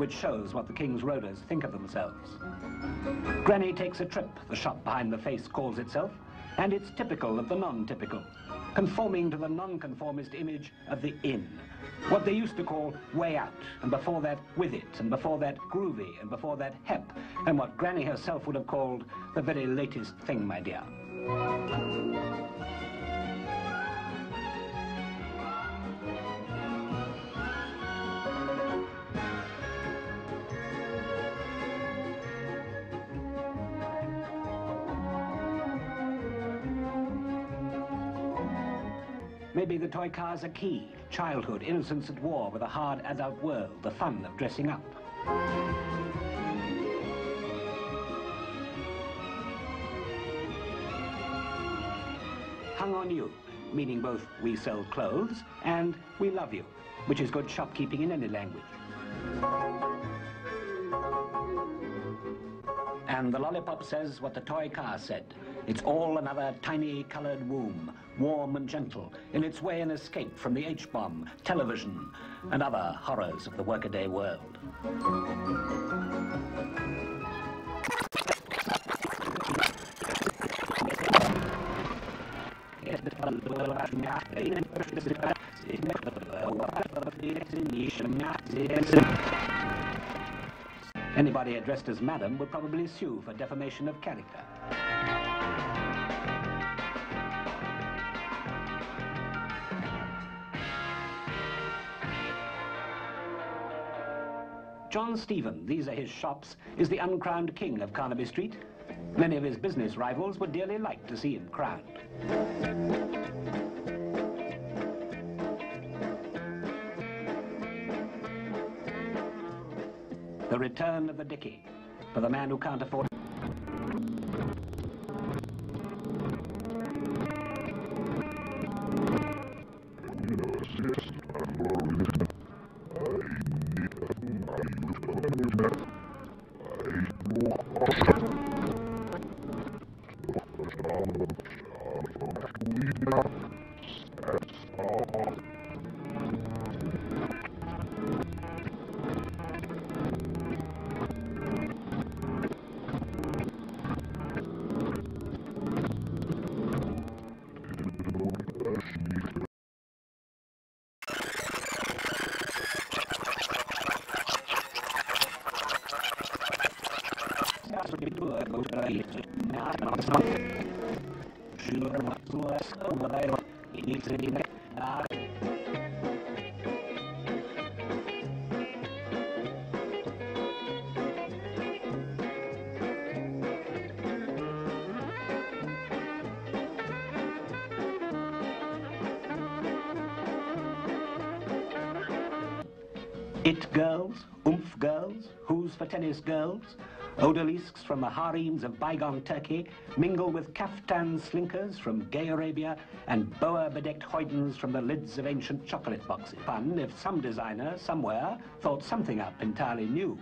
which shows what the king's roaders think of themselves. Granny takes a trip, the shop behind the face calls itself, and it's typical of the non-typical, conforming to the non-conformist image of the in, what they used to call way out, and before that with it, and before that groovy, and before that hep, and what Granny herself would have called the very latest thing, my dear. Maybe the toy car's a key. Childhood, innocence at war with a hard adult world, the fun of dressing up. Hung on you, meaning both we sell clothes and we love you, which is good shopkeeping in any language. And the lollipop says what the toy car said. It's all another tiny colored womb, warm and gentle, in its way an escape from the H-bomb, television, and other horrors of the workaday world. Anybody addressed as madam would probably sue for defamation of character. John Stephen, these are his shops, is the uncrowned king of Carnaby Street. Many of his business rivals would dearly like to see him crowned. The return of the Dickie, for the man who can't afford It girls, oomph girls, who's for tennis girls, odalisques from the harems of bygone Turkey mingle with kaftan slinkers from gay Arabia and boa-bedecked hoydens from the lids of ancient chocolate boxes. Fun if some designer somewhere thought something up entirely new.